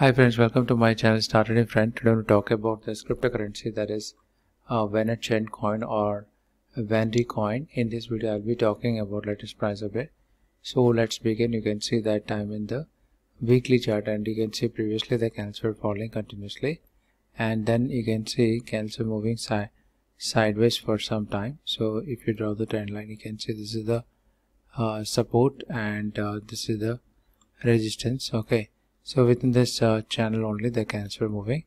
Hi friends, welcome to my channel Star Trading Friend. Today we'll talk about this cryptocurrency that is uh, Chain coin or Vanry coin. In this video I'll be talking about latest price it. So let's begin. You can see that I'm in the weekly chart and you can see previously the candles were falling continuously and then you can see candles are moving si sideways for some time. So if you draw the trend line you can see this is the uh, support and uh, this is the resistance. Okay so within this uh, channel only the candles were moving.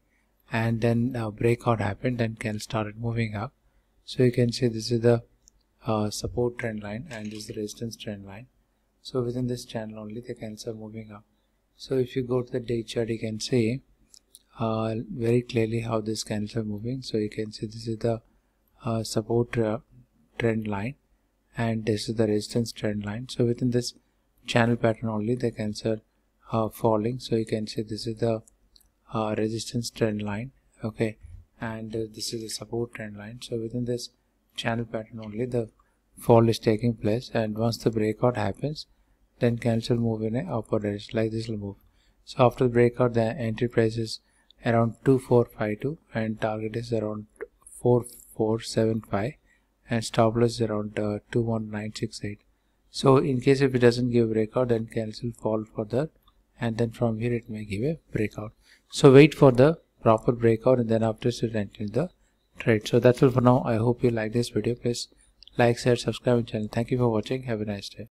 And then uh, breakout happened then candle started moving up. So you can see this is the uh, support trend line and this is the resistance trend line. So within this channel only the candles are moving up. So if you go to the day chart you can see uh, very clearly how these candles are moving. So you can see this is the uh, support uh, trend line and this is the resistance trend line. So within this channel pattern only the candles are uh, falling. So you can see this is the uh, resistance trend line okay? And uh, this is the support trend line. So within this channel pattern only the fall is taking place. And once the breakout happens then cancel move in a upward direction like this will move. So after the breakout the entry price is around 2452 and target is around 4475 and stop loss is around uh, 21968 so in case if it doesn't give breakout then cancel fall further and then from here it may give a breakout. So wait for the proper breakout and then after it enter the trade. So that's all for now. I hope you like this video. Please like share subscribe and channel. Thank you for watching. Have a nice day